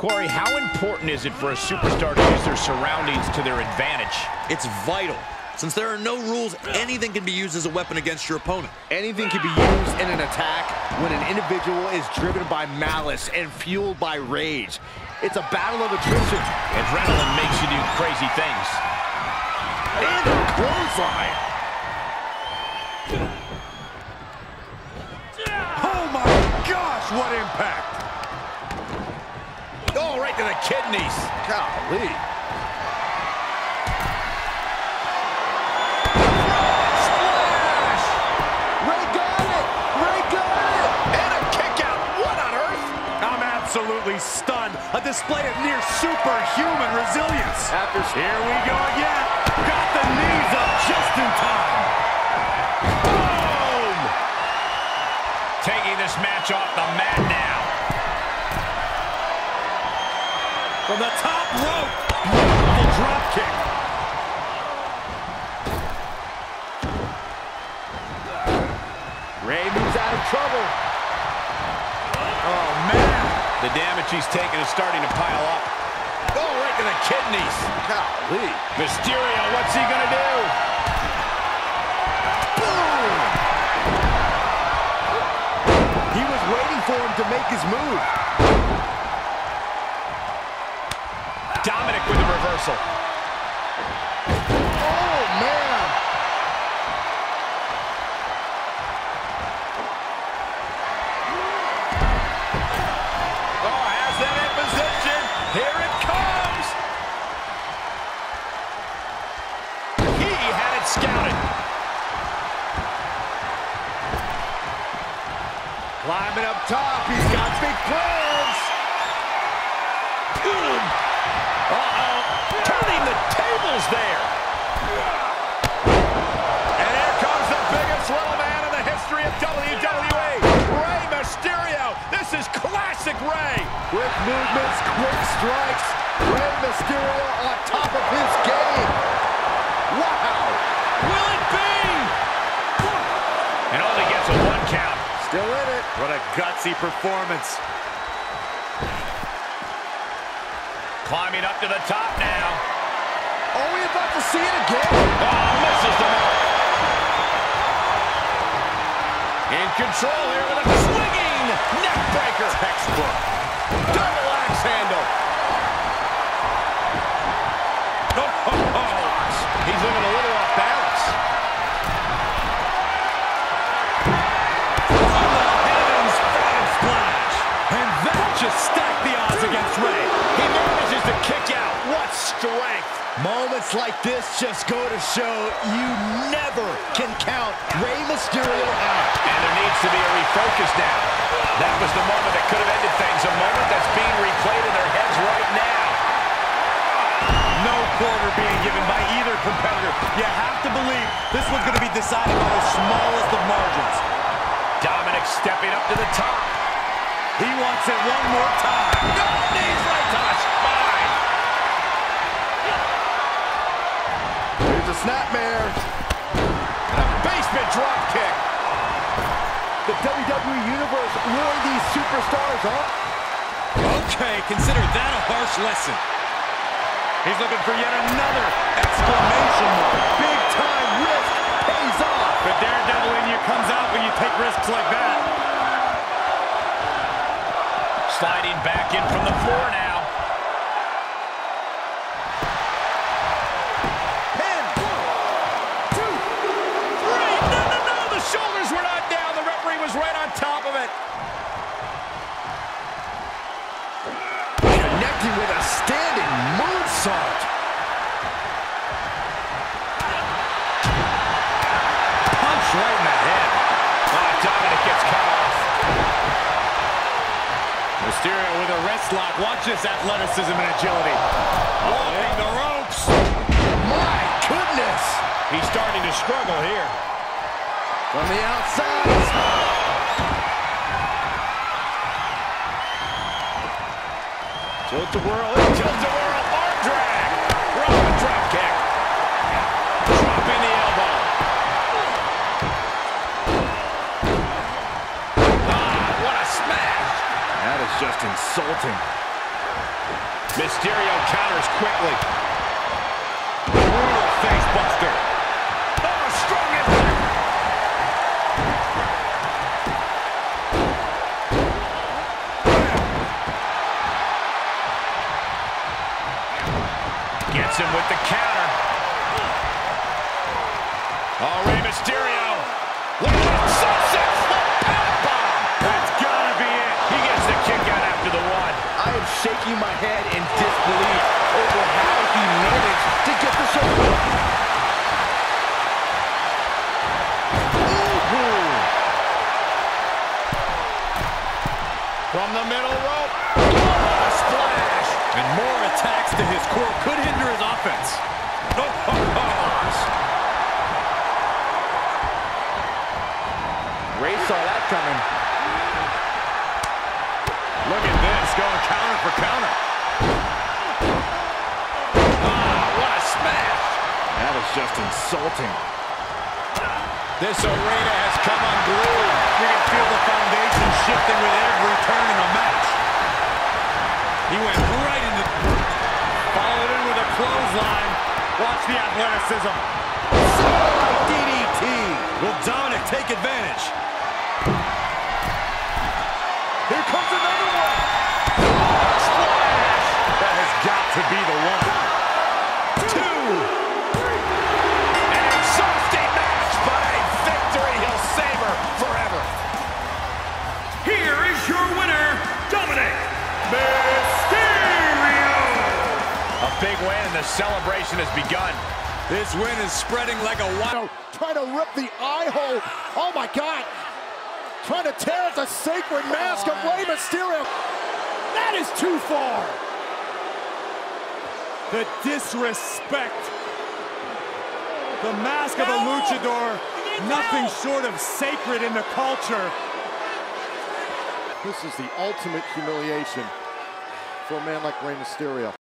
Corey, how important is it for a superstar to use their surroundings to their advantage? It's vital. Since there are no rules, anything can be used as a weapon against your opponent. Anything can be used in an attack when an individual is driven by malice and fueled by rage. It's a battle of attrition. Adrenaline makes you do crazy things. And a clothesline. Oh my gosh, what impact! Right to the kidneys. Golly. Splash! Rey got it! Rey got it! And a kick out. What on earth? I'm absolutely stunned. A display of near superhuman resilience. After Here we go again. Got the knees up just in time. Boom! Taking this match off the mat now. From the top rope. Beautiful drop kick. Rey moves out of trouble. Oh, man. The damage he's taken is starting to pile up. Oh, right to the kidneys. Golly. Mysterio, what's he gonna do? Boom! He was waiting for him to make his move. Dominik with the reversal. Oh, man. Oh, has that in position. Here it comes. He had it scouted. Climbing up top. He's got big plans. Uh-oh. There. And here comes the biggest little man in the history of WWE, Rey Mysterio. This is classic Rey. Quick movements, quick strikes. Rey Mysterio on top of his game. Wow. Will it be? And only gets a one count. Still in it. What a gutsy performance. Climbing up to the top now. Are we about to see it again? Oh, misses the mark. In control here with a swinging neck breaker. Textbook. Double axe handle. This just go to show you never can count Rey Mysterio out. And there needs to be a refocus now. That was the moment that could have ended things. A moment that's being replayed in their heads right now. No quarter being given by either competitor. You have to believe this one's going to be decided by the smallest of margins. Dominik stepping up to the top. He wants it one more time. No knees right to snapmare. And a basement drop kick. The WWE Universe wore these superstars huh? Okay, consider that a harsh lesson. He's looking for yet another exclamation mark. Big time risk pays off. The daredevil in you comes out when you take risks like that. Sliding back in from the floor now. This athleticism and agility. Walking the ropes. My goodness. He's starting to struggle here. From the outside. Tilt-a-whirl. Tilt-a-whirl. Arm drag. Roman drop kick. Dropping the elbow. Ah, what a smash. That is just insulting. Mysterio counters quickly. Brutal face buster. Oh, strong impact. Gets him with the counter. Oh, Rey Mysterio. Look at that flip powerbomb. That's gotta be it. He gets the kick out after the one. I am shaking my head in disbelief over how he managed to get the show. From the middle rope. Oh, a splash. And more attacks to his core could hinder his offense. Oh, oh, oh. Rey saw that coming. Going counter for counter. Ah, what a smash. That is just insulting. This arena has come unglued. You can feel the foundation shifting with every turn in the match. He went right into... Followed in with a clothesline. Watch the athleticism. DDT. Will Dominik take advantage? Win and the celebration has begun. This win is spreading like a wild... Trying to rip the eye hole. Oh my God. Trying to tear at the sacred mask of oh. Rey Mysterio. That is too far. The disrespect. The mask of a luchador, nothing short of sacred in the culture. This is the ultimate humiliation for a man like Rey Mysterio.